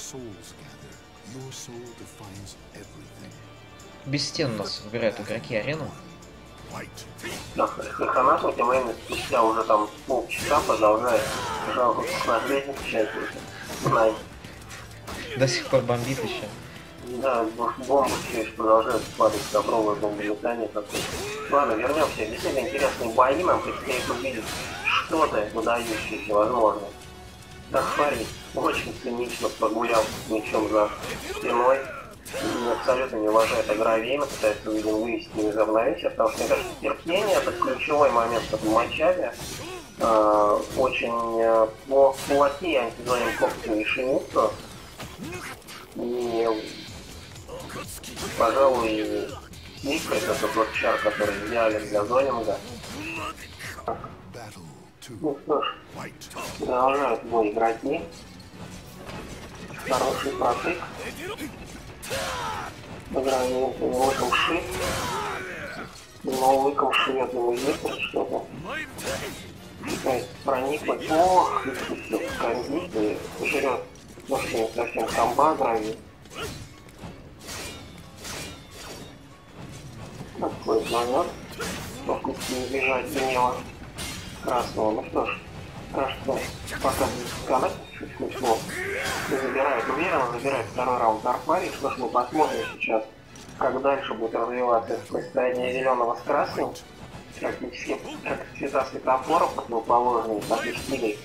souls gather, your soul defines everything. Без стен у нас выбирают игроки арену. Да, персонаж Тимейн спустя уже там полчаса продолжает жаловаться на жизнь, часть nice. До сих пор бомбит еще. Да, бомбы все еще продолжают падать, ковровое бомбометание такое. Ладно, вернемся. Действительно интересные бои, нам предстоит увидеть что-то выдающееся, возможно. Дахари очень цинично прогулял с мячом за спиной. Абсолютно не уважает агровейна, пытается, видимо, вывести из равновесия, потому что, мне кажется, терпение это ключевой момент в этом матчапе. Э, очень э, пло- плохие антизоним копцы и Шимицу. И, пожалуй, Микрос это тот чар, который идеален для зонинга. Ну что ж. Продолжают бой игроки. Хороший протык. Играли у него уши. Но я думаю, есть что-то. Пытается проникнуть. Все скользит и жрет. Может, не совсем комба гравит. Такой момент. Попытки избежать гнева красного. Ну что ж, кажется, пока канат чуть смешно. Забирает, уверенно забирает второй раунд Арфари. Что ж, мы посмотрим сейчас, как дальше будет развиваться это противостояние зеленого с красным. Практически как цвета светофора противоположные, так и стилей.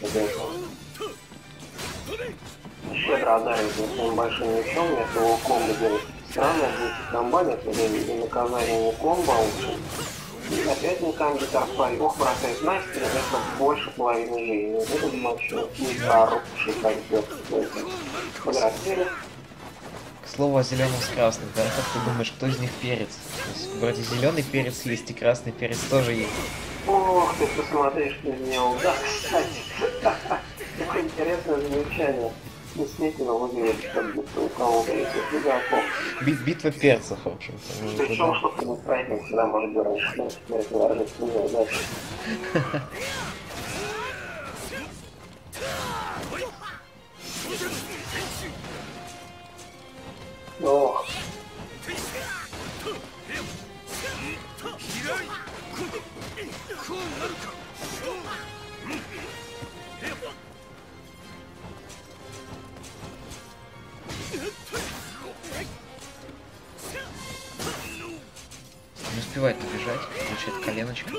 Щедро одаривает своим большим мячом, вместо его комбо делает странно, будет комбанит или и наказание не комбо, а лучше. Опять не Тарфари. Ох, бросает Настя, это больше половины жизни. Этом матче не хороший контекст. Квадратели. К слову о зеленом с красным, да? Как ты думаешь, кто из них перец? Вроде зеленый перец есть и красный перец тоже есть. Ох, ты посмотри, что сделал. Да, кстати. Какое интересное замечание. Действительно выглядит, как будто у кого-то есть игроков. Би- битва перцев, в общем-то. Ну, Причем, да. что не всегда может не дальше. Ох, успевает добежать, получает коленочка.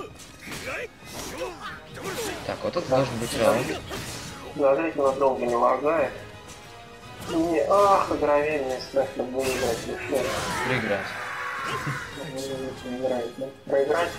Так, вот это должен быть раунд. Смотрите, он долго не моргает. Не, ах, огровение, страшно выиграть, ну что, Проиграть. проиграть, проиграть,